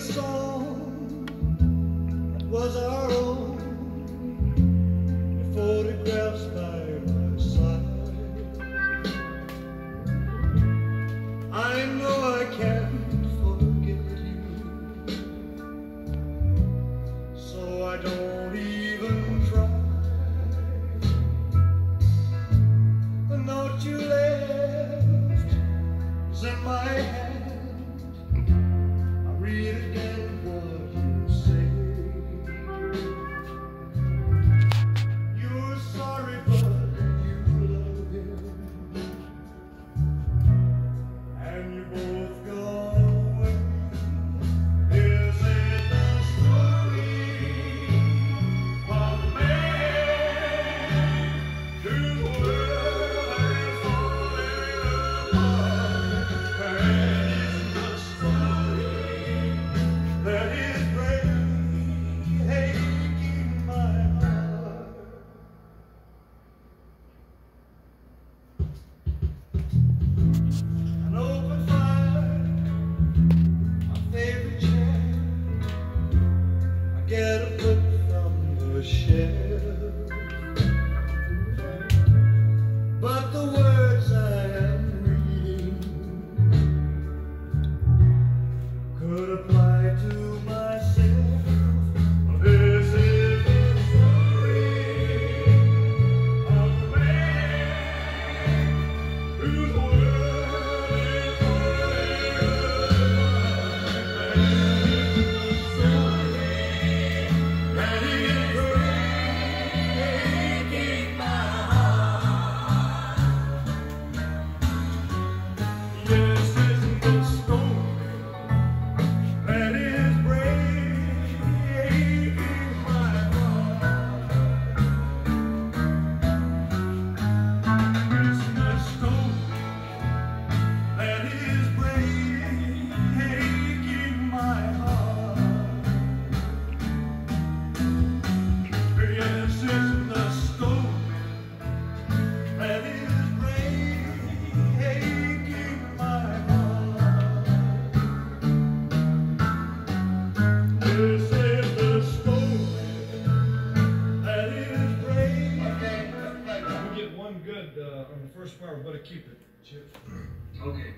It song that was our Yeah. first part, we're going to keep it. Chip. Okay.